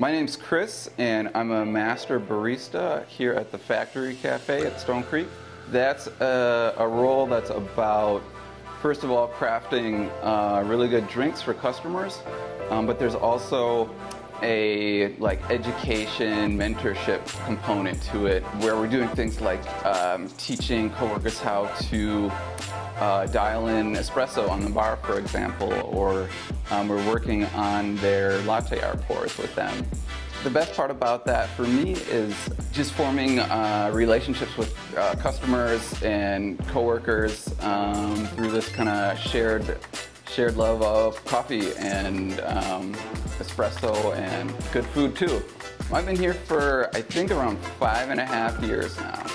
My name's Chris, and I'm a master barista here at the Factory Cafe at Stone Creek. That's a, a role that's about, first of all, crafting uh, really good drinks for customers, um, but there's also a like education mentorship component to it where we're doing things like um, teaching coworkers how to uh, dial in espresso on the bar for example or um, we're working on their latte art pours with them the best part about that for me is just forming uh, relationships with uh, customers and coworkers um, through this kind of shared shared love of coffee and um, espresso and good food too. I've been here for I think around five and a half years now.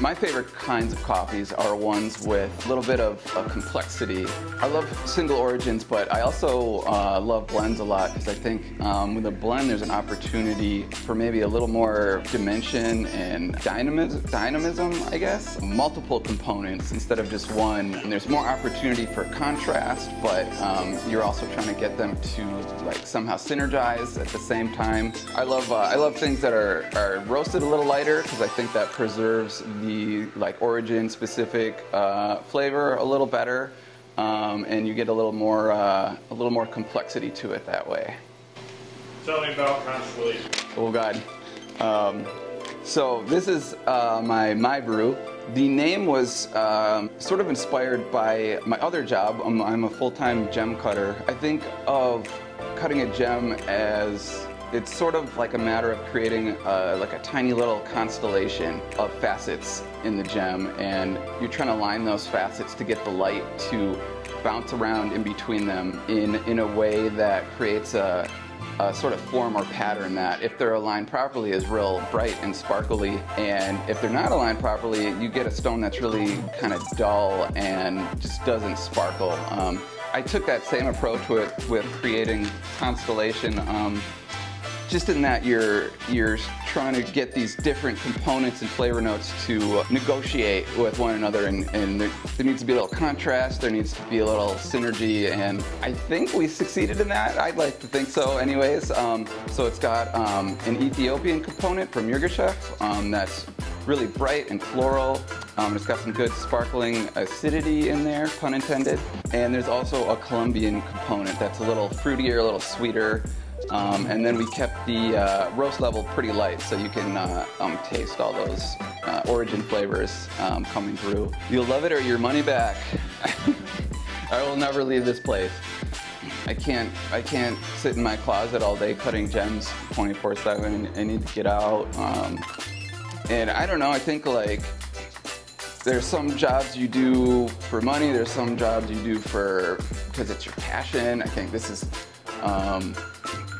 My favorite kinds of coffees are ones with a little bit of complexity. I love single origins, but I also uh, love blends a lot because I think um, with a blend there's an opportunity for maybe a little more dimension and dynamism, dynamism, I guess. Multiple components instead of just one. And there's more opportunity for contrast, but um, you're also trying to get them to like somehow synergize at the same time. I love uh, I love things that are, are roasted a little lighter because I think that preserves the like origin specific uh, flavor a little better, um, and you get a little more uh, a little more complexity to it that way. Tell me about Constellation. Oh God. Um, so this is uh, my my brew. The name was um, sort of inspired by my other job. I'm, I'm a full-time gem cutter. I think of cutting a gem as it's sort of like a matter of creating a, like a tiny little constellation of facets in the gem and you're trying to line those facets to get the light to bounce around in between them in, in a way that creates a, a sort of form or pattern that if they're aligned properly is real bright and sparkly and if they're not aligned properly you get a stone that's really kind of dull and just doesn't sparkle. Um, I took that same approach with, with creating Constellation. Um, just in that you're you're trying to get these different components and flavor notes to negotiate with one another and, and there, there, needs to be a little contrast there needs to be a little synergy and I think we succeeded in that. I'd like to think so anyways. Um, so it's got um, an Ethiopian component from Yirgacheffe um, that's really bright and floral. Um, it's got some good sparkling acidity in there pun intended. And there's also a Colombian component that's a little fruitier a little sweeter um, and then we kept the uh, roast level pretty light so you can uh, um, taste all those uh, origin flavors um, coming through. You'll love it or your money back. I will never leave this place. I can't, I can't sit in my closet all day cutting gems 24-7. I need to get out. Um, and I don't know, I think like there's some jobs you do for money, there's some jobs you do for, because it's your passion. I think this is, um,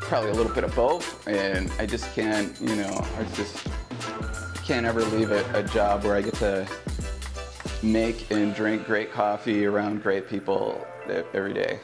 probably a little bit of both, and I just can't, you know, I just can't ever leave a, a job where I get to make and drink great coffee around great people every day.